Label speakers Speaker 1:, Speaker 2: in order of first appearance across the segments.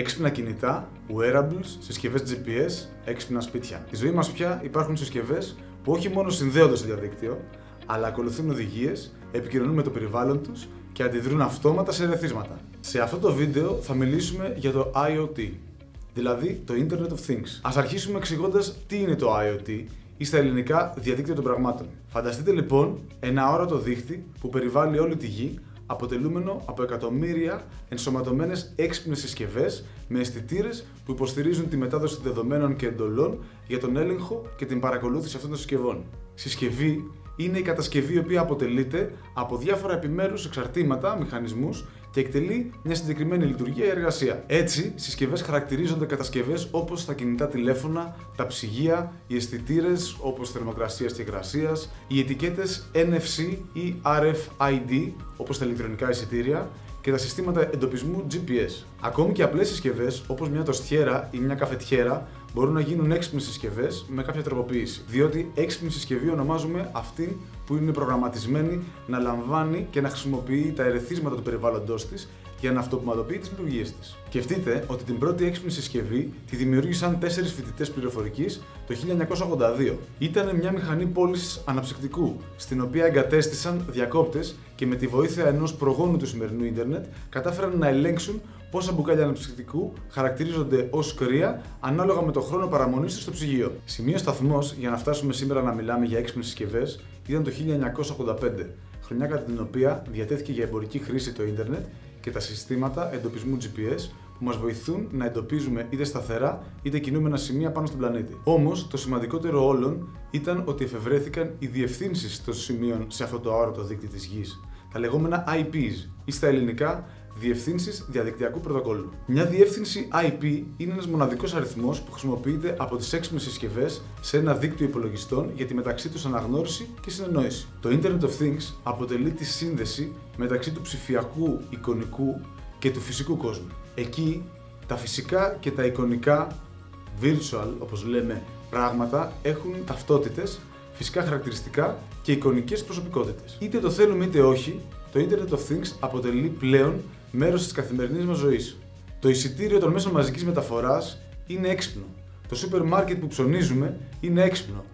Speaker 1: Έξυπνα κινητά, wearables, συσκευές GPS, έξυπνα σπίτια. Στη ζωή μας πια υπάρχουν συσκευές που όχι μόνο συνδέονται στο διαδίκτυο, αλλά ακολουθούν οδηγίες, επικοινωνούν με το περιβάλλον τους και αντιδρούν αυτόματα σε ερεθίσματα. Σε αυτό το βίντεο θα μιλήσουμε για το IoT, δηλαδή το Internet of Things. Α αρχίσουμε εξηγώντας τι είναι το IoT ή στα ελληνικά διαδίκτυο των πραγμάτων. Φανταστείτε λοιπόν ένα όρατο δίχτυ που περιβάλλει όλη τη γη αποτελούμενο από εκατομμύρια ενσωματωμένες έξυπνες συσκευές με αισθητήρες που υποστηρίζουν τη μετάδοση δεδομένων και εντολών για τον έλεγχο και την παρακολούθηση αυτών των συσκευών. Συσκευή είναι η κατασκευή η οποία αποτελείται από διάφορα επιμέρους εξαρτήματα, μηχανισμούς και εκτελεί μια συγκεκριμένη λειτουργία ή εργασία. Έτσι, συσκευές χαρακτηρίζονται κατασκευές όπως τα κινητά τηλέφωνα, τα ψυγεία, οι αισθητήρες όπως θερμοκρασίας και υγρασίας, οι ετικέτες NFC ή RFID όπως τα ηλεκτρονικά εισιτήρια και τα συστήματα εντοπισμού GPS. Ακόμη και απλές συσκευές όπως μια τοστιέρα ή μια καφετιέρα μπορούν να γίνουν έξυπνες συσκευές με κάποια τροποποίηση. Διότι έξυπνη συσκευή ονομάζουμε αυτήν που είναι προγραμματισμένη να λαμβάνει και να χρησιμοποιεί τα ερεθίσματα του περιβάλλοντός της για να αυτοματοποιεί τις λειτουργίες της. Σκεφτείτε ότι την πρώτη έξυπνη συσκευή τη δημιούργησαν τέσσερις φοιτητές πληροφορικής το 1982. Ήταν μια μηχανή πώλησης αναψυκτικού, στην οποία εγκατέστησαν διακόπτες και με τη βοήθεια ενός προγόνου του σημερινού ίντερνετ κατάφεραν να ελέγξουν πόσα μπουκάλια αναψυκτικού χαρακτηρίζονται ως κρύα ανάλογα με το χρόνο παραμονής τους στο ψυγείο. Σημείο σταθμός για να φτάσουμε σήμερα να μιλάμε για έξυπνες συσκευές ήταν το 1985, χρονιά κατά την οποία διατέθηκε για εμπορική χρήση το ίντερνετ και τα συστήματα εντοπισμού GPS που μας βοηθούν να εντοπίζουμε είτε σταθερά είτε κινούμενα σημεία πάνω στον πλανήτη. Όμως, το σημαντικότερο όλων ήταν ότι εφευρέθηκαν οι διευθύνσεις των σημείων σε αυτό το αόρατο δίκτυο της γης, τα λεγόμενα IPs ή στα ελληνικά Διευθύνσει διαδικτυακού πρωτοκόλλου. Μια διεύθυνση IP είναι ένας μοναδικός αριθμός που χρησιμοποιείται από τις έξυπνες συσκευές σε ένα δίκτυο υπολογιστών για τη μεταξύ τους αναγνώριση και συνεννόηση. Το Internet of Things αποτελεί τη σύνδεση μεταξύ του ψηφιακού, εικονικού και του φυσικού κόσμου. Εκεί τα φυσικά και τα εικονικά virtual, όπως λέμε, πράγματα έχουν ταυτότητες, φυσικά χαρακτηριστικά και εικονικές προσωπικότητες. Είτε το θέλουμε είτε όχι, το Internet of Things αποτελεί πλέον μέρος της καθημερινής μας ζωής. Το εισιτήριο των μέσων μαζικής μεταφοράς είναι έξυπνο. Το σούπερ μάρκετ που ψωνίζουμε είναι έξυπνο.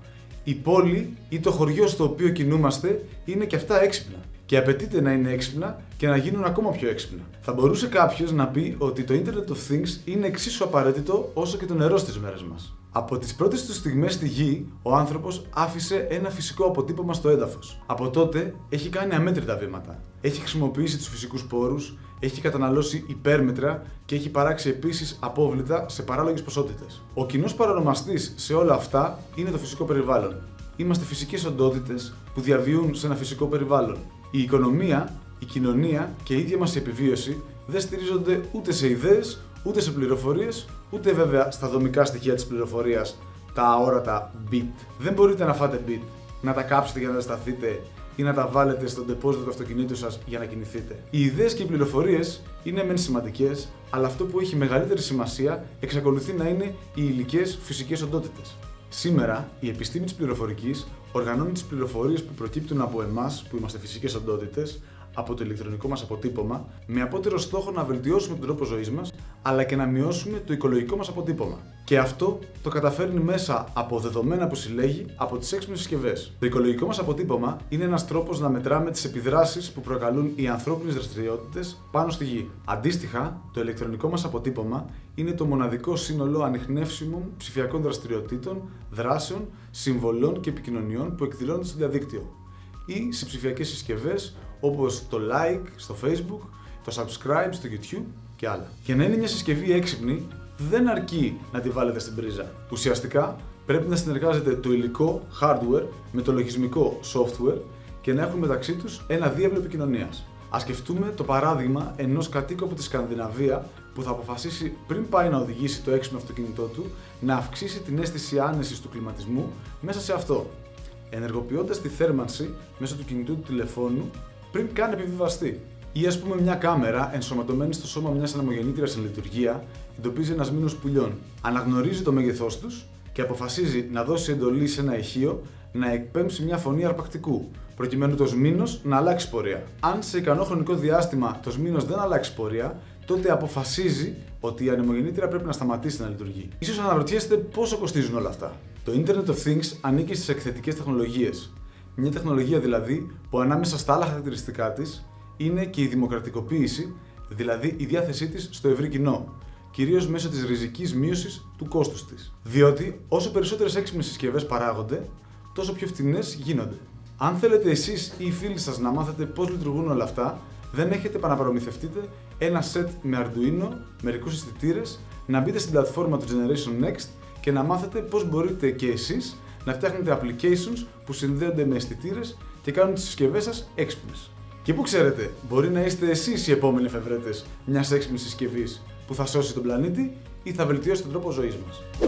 Speaker 1: Η πόλη ή το χωριό στο οποίο κινούμαστε είναι και αυτά έξυπνα. Και απαιτείται να είναι έξυπνα και να γίνουν ακόμα πιο έξυπνα. Θα μπορούσε κάποιος να πει ότι το Internet of Things είναι εξίσου απαραίτητο όσο και το νερό στις μέρες μας. Από τις πρώτες τους στιγμές στη γη, ο άνθρωπος άφησε ένα φυσικό αποτύπωμα στο έδαφος. Από τότε έχει κάνει αμέτρητα βήματα. Έχει χρησιμοποιήσει τους φυσικούς πόρους, έχει καταναλώσει υπέρμετρα και έχει παράξει επίσης απόβλητα σε παράλογες ποσότητες. Ο κοινός παρονομαστής σε όλα αυτά είναι το φυσικό περιβάλλον. Είμαστε φυσικές οντότητες που διαβιούν σε ένα φυσικό περιβάλλον. Η οικονομία, η κοινωνία και η ίδια μας η επιβίωση δεν στηρίζονται ούτε σε ιδέες, ούτε σε πληροφορίες, ούτε βέβαια στα δομικά στοιχεία της πληροφορίας, τα αόρατα bit. Δεν μπορείτε να φάτε bit, να τα κάψετε για να σταθείτε ή να τα βάλετε στον τεπόζιτο του αυτοκινήτου σας για να κινηθείτε. Οι ιδέες και οι πληροφορίες είναι μεν σημαντικές, αλλά αυτό που έχει μεγαλύτερη σημασία εξακολουθεί να είναι οι υλικές φυσικές οντότητες. Σήμερα, η επιστήμη της πληροφορικής οργανώνει τις πληροφορίες που προκύπτουν από εμάς, που είμαστε φυσικές οντότητες, από το ηλεκτρονικό μας αποτύπωμα, με απότερο στόχο να βελτιώσουμε τον τρόπο ζωής μας, αλλά και να μειώσουμε το οικολογικό μας αποτύπωμα. Και αυτό το καταφέρνει μέσα από δεδομένα που συλλέγει από τις έξυπνες συσκευές. Το οικολογικό μας αποτύπωμα είναι ένας τρόπος να μετράμε τις επιδράσεις που προκαλούν οι ανθρώπινες δραστηριότητες πάνω στη γη. Αντίστοιχα, το ηλεκτρονικό μας αποτύπωμα είναι το μοναδικό σύνολο ανιχνεύσιμων ψηφιακών δραστηριοτήτων, δράσεων, συμβολών και επικοινωνιών που εκδηλώνονται στο διαδίκτυο ή σε ψηφιακές συσκευές όπως το like στο facebook, το subscribe στο youtube και άλλα. Για να είναι μια συσκευή έξυπνη δεν αρκεί να τη βάλετε στην πρίζα. Ουσιαστικά πρέπει να συνεργάζεται το υλικό hardware με το λογισμικό software και να έχουν μεταξύ τους ένα διάβλο επικοινωνίας. Α σκεφτούμε το παράδειγμα ενός κατοίκου από τη Σκανδιναβία που θα αποφασίσει πριν πάει να οδηγήσει το έξυπνο αυτοκίνητό του να αυξήσει την αίσθηση άνεσης του κλιματισμού μέσα σε αυτό, ενεργοποιώντας τη θέρμανση μέσω του κινητού του τηλεφώνου πριν καν επιβιβαστεί. Ή ας πούμε μια κάμερα ενσωματωμένη στο σώμα μιας αναμογεννήτρια σε λειτουργία εντοπίζει ένας μήνο πουλιών. Αναγνωρίζει το μέγεθός τους και αποφασίζει να δώσει εντολή σε ένα ηχείο να εκπέμψει μια φωνή αρπακτικού, προκειμένου το σμήνος να αλλάξει πορεία. Αν σε ικανό χρονικό διάστημα το σμήνος δεν αλλάξει πορεία, τότε αποφασίζει ότι η ανεμογεννήτρια πρέπει να σταματήσει να λειτουργεί. σω αναρωτιέστε πόσο κοστίζουν όλα αυτά. Το Internet of Things ανήκει στις εκθετικές τεχνολογίες. Μια τεχνολογία δηλαδή που ανάμεσα στα άλλα χαρακτηριστικά της είναι και η δημοκρατικοποίηση, δηλαδή η διάθεσή της στο ευρύ κοινό, κυρίως μέσω της ριζικής μείωσης του κόστους της. Διότι όσο περισσότερες έξυπνες συσκευές παράγονται, τόσο πιο φτηνές γίνονται. Αν θέλετε εσείς ή οι φίλοι σας να μάθετε πώς λειτουργούν όλα αυτά, δεν έχετε παραπρομηθευτείτε ένα set με Arduino, μερικούς αισθητήρες, να μπείτε στην πλατφόρμα του Generation Next και να μάθετε πώς μπορείτε και εσείς να φτιάχνετε applications που συνδέονται με αισθητήρες και κάνουν τις συσκευές σας έξυπνες. Και που ξέρετε, μπορεί να είστε εσείς οι επόμενοι εφευρέτες μιας έξυπνης συσκευής που θα σώσει τον πλανήτη ή θα βελτιώσει τον τρόπο ζωής μας.